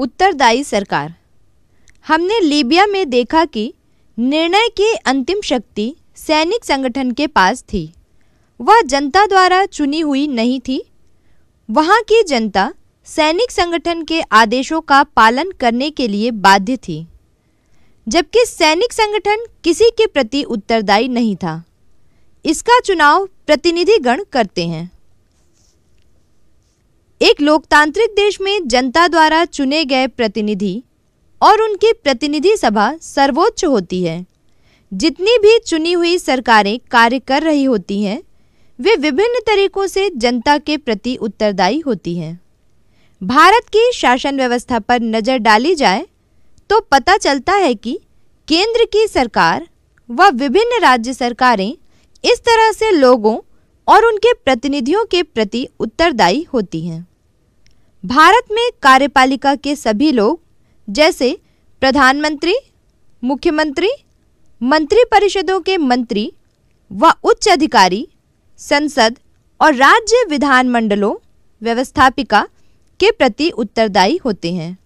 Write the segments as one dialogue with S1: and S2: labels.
S1: उत्तरदायी सरकार। हमने लीबिया में देखा कि निर्णय की अंतिम शक्ति सैनिक संगठन के पास थी। वह जनता द्वारा चुनी हुई नहीं थी। वहाँ की जनता सैनिक संगठन के आदेशों का पालन करने के लिए बाध्य थी। जबकि सैनिक संगठन किसी के प्रति उत्तरदायी नहीं था। इसका चुनाव प्रतिनिधिगण करते हैं। एक लोकतांत्रिक देश में जनता द्वारा चुने गए प्रतिनिधि और उनकी प्रतिनिधि सभा सर्वोच्च होती है। जितनी भी चुनी हुई सरकारें कार्य कर रही होती हैं, वे विभिन्न तरीकों से जनता के प्रति उत्तरदायी होती हैं। भारत की शासन व्यवस्था पर नज़र डाली जाए तो पता चलता है कि केंद्र की सरकार व विभिन्न राज्य सरकारें इस तरह से लोगों और उनके प्रतिनिधियों के प्रति उत्तरदायी होती हैं। भारत में कार्यपालिका के सभी लोग, जैसे प्रधानमंत्री, मुख्यमंत्री मंत्री परिषदों के मंत्री व उच्च अधिकारी, संसद और राज्य विधानमंडलों व्यवस्थापिका के प्रति उत्तरदायी होते हैं।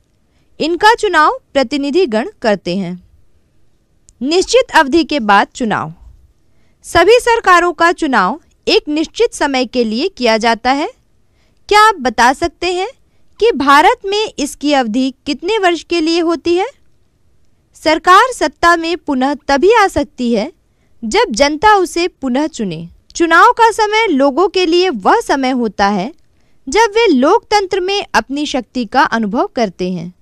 S1: इनका चुनाव प्रतिनिधिगण करते हैं। निश्चित अवधि के बाद चुनाव। सभी सरकारों का चुनाव एक निश्चित समय के लिए किया जाता है। क्या आप बता सकते हैं कि भारत में इसकी अवधि कितने वर्ष के लिए होती है? सरकार सत्ता में पुनः तभी आ सकती है जब जनता उसे पुनः चुने। चुनाव का समय लोगों के लिए वह समय होता है जब वे लोकतंत्र में अपनी शक्ति का अनुभव करते हैं।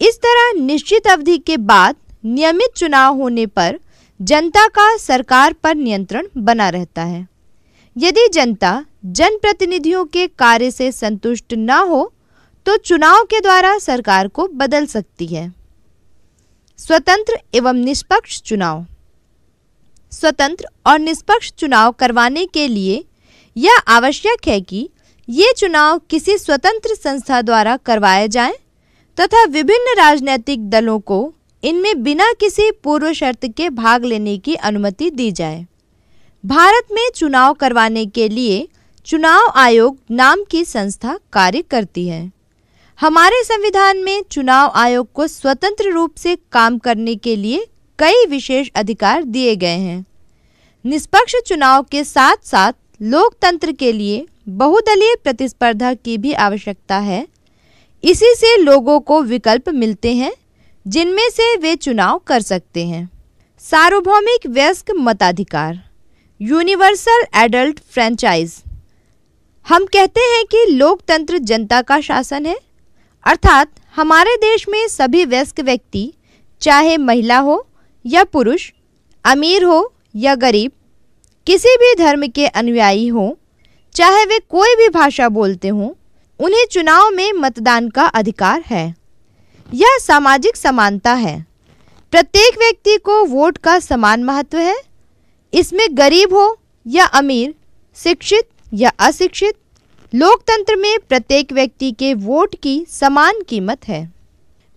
S1: इस तरह निश्चित अवधि के बाद नियमित चुनाव होने पर जनता का सरकार पर नियंत्रण बना रहता है। यदि जनता जनप्रतिनिधियों के कार्य से संतुष्ट न हो तो चुनाव के द्वारा सरकार को बदल सकती है। स्वतंत्र एवं निष्पक्ष चुनाव। स्वतंत्र और निष्पक्ष चुनाव करवाने के लिए यह आवश्यक है कि ये चुनाव किसी स्वतंत्र संस्था द्वारा करवाए जाएँ तथा विभिन्न राजनीतिक दलों को इनमें बिना किसी पूर्व शर्त के भाग लेने की अनुमति दी जाए। भारत में चुनाव करवाने के लिए चुनाव आयोग नाम की संस्था कार्य करती है। हमारे संविधान में चुनाव आयोग को स्वतंत्र रूप से काम करने के लिए कई विशेष अधिकार दिए गए हैं। निष्पक्ष चुनाव के साथ साथ लोकतंत्र के लिए बहुदलीय प्रतिस्पर्धा की भी आवश्यकता है। इसी से लोगों को विकल्प मिलते हैं, जिनमें से वे चुनाव कर सकते हैं। सार्वभौमिक वयस्क मताधिकार, यूनिवर्सल एडल्ट फ्रेंचाइज। हम कहते हैं कि लोकतंत्र जनता का शासन है अर्थात हमारे देश में सभी वयस्क व्यक्ति, चाहे महिला हो या पुरुष, अमीर हो या गरीब, किसी भी धर्म के अनुयायी हों, चाहे वे कोई भी भाषा बोलते हों, उन्हें चुनाव में मतदान का अधिकार है। यह सामाजिक समानता है। प्रत्येक व्यक्ति को वोट का समान महत्व है। इसमें गरीब हो या अमीर, शिक्षित या अशिक्षित लोकतंत्र में प्रत्येक व्यक्ति के वोट की समान कीमत है।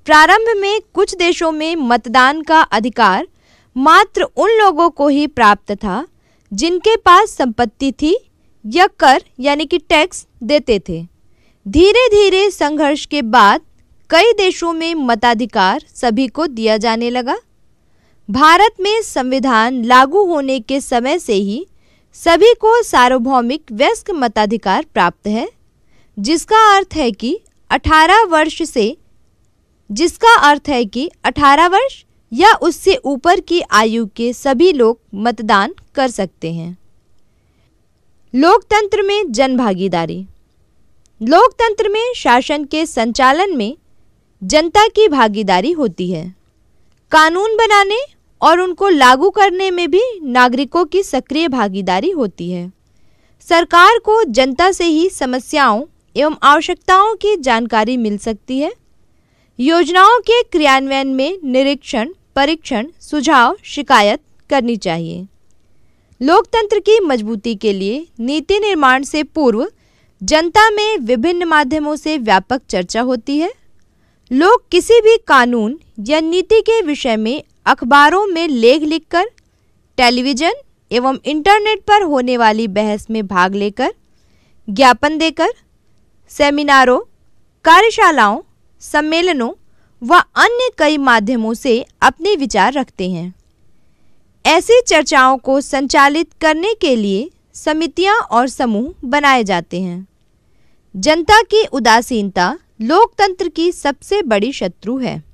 S1: प्रारंभ में कुछ देशों में मतदान का अधिकार मात्र उन लोगों को ही प्राप्त था, जिनके पास संपत्ति थी या कर यानी कि टैक्स देते थे। धीरे धीरे संघर्ष के बाद कई देशों में मताधिकार सभी को दिया जाने लगा। भारत में संविधान लागू होने के समय से ही सभी को सार्वभौमिक व्यस्क मताधिकार प्राप्त है, जिसका अर्थ है कि 18 वर्ष से, जिसका अर्थ है कि 18 वर्ष या उससे ऊपर की आयु के सभी लोग मतदान कर सकते हैं। लोकतंत्र में जन भागीदारी लोकतंत्र में शासन के संचालन में जनता की भागीदारी होती है। कानून बनाने और उनको लागू करने में भी नागरिकों की सक्रिय भागीदारी होती है। सरकार को जनता से ही समस्याओं एवं आवश्यकताओं की जानकारी मिल सकती है। योजनाओं के क्रियान्वयन में निरीक्षण, परीक्षण, सुझाव, शिकायत करनी चाहिए। लोकतंत्र की मजबूती के लिए नीति निर्माण से पूर्व जनता में विभिन्न माध्यमों से व्यापक चर्चा होती है। लोग किसी भी कानून या नीति के विषय में अखबारों में लेख लिखकर, टेलीविज़न एवं इंटरनेट पर होने वाली बहस में भाग लेकर, ज्ञापन देकर, सेमिनारों, कार्यशालाओं, सम्मेलनों व अन्य कई माध्यमों से अपने विचार रखते हैं। ऐसी चर्चाओं को संचालित करने के लिए समितियाँ और समूह बनाए जाते हैं। जनता की उदासीनता लोकतंत्र की सबसे बड़ी शत्रु है।